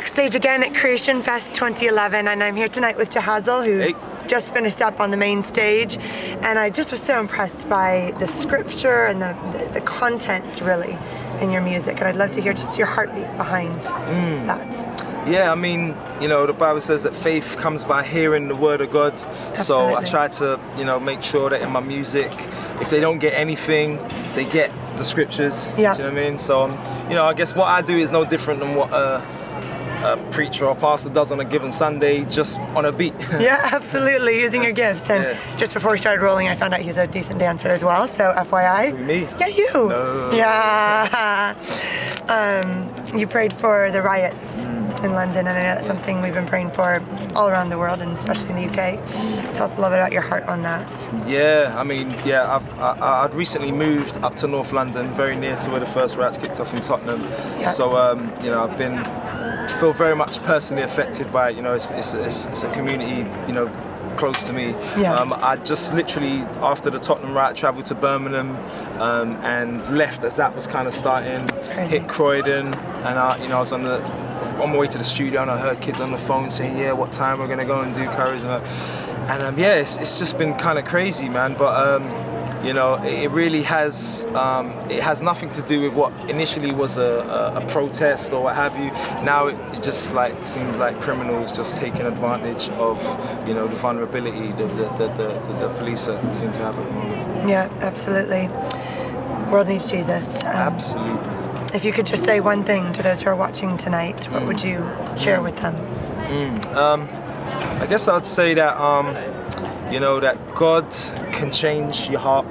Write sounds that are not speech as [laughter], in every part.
backstage again at Creation Fest 2011, and I'm here tonight with Jahaziel, who Hey. just finished up on the main stage. And I just was so impressed by the scripture and the, the, the content, really, in your music. And I'd love to hear just your heartbeat behind Mm. that. Yeah, I mean, you know, the Bible says that faith comes by hearing the word of God. So I try to, you know, make sure that in my music, if they don't get anything, they get the scriptures. Yeah. Do you know what I mean? So, um, you know, I guess what I do is no different than what a, a preacher or pastor does on a given Sunday, just on a beat. [laughs] Yeah, absolutely, using your gifts. And Yeah. just before we started rolling, I found out he's a decent dancer as well. So FYI. Me? Yeah, you. No. Yeah. [laughs] um, you prayed for the riots Mm. in London, and I know that's something we've been praying for all around the world, and especially in the UK. Tell us a little bit about your heart on that. Yeah, I mean, yeah, I've, I, I'd recently moved up to North London, very near to where the first riots kicked off in Tottenham. Yeah. So, um, you know, I've been feel very much personally affected by it. You know, it's, it's, it's, it's a community, you know, close to me. Yeah. Um, I just literally after the Tottenham riot travelled to Birmingham um, and left as that was kind of starting. Hit Croydon, and I, you know, I was on the on my way to the studio, and I heard kids on the phone saying, "Yeah, what time we're we gonna go and do Curry's?" And, I- and um, yeah, it's, it's just been kind of crazy, man. But um, you know, it, really has um, it has nothing to do with what initially was a, a, a protest or what have you. Now it, it just like seems like criminals just taking advantage of you know the vulnerability that the, the, the, the, the police seem to have at the moment. Yeah, absolutely. World needs Jesus. Um, Absolutely. if you could just say one thing to those who are watching tonight, what would you share with them? Um, I guess I'd say that um, you know that God can change your heart.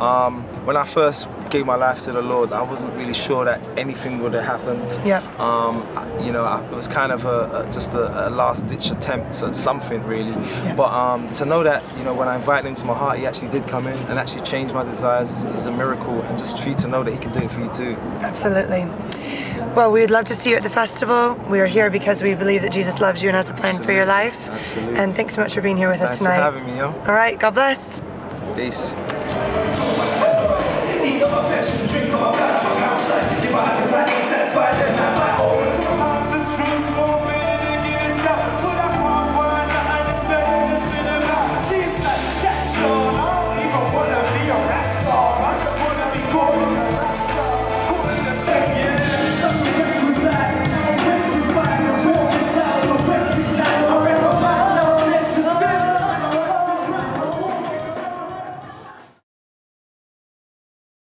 Um, when I first gave my life to the Lord, I wasn't really sure that anything would have happened. Yeah. Um, you know, it was kind of a, a, just a, a last-ditch attempt at something, really. Yeah. But um, to know that, you know, when I invited him to my heart, he actually did come in and actually change my desires is, is a miracle. And just for you to know that he can do it for you too. Absolutely. Well, we would love to see you at the festival. We are here because we believe that Jesus loves you and has a plan for your life. Absolutely. And thanks so much for being here with us tonight. Thanks for having me, yo. All right, God bless. Peace my passion, drink on my back.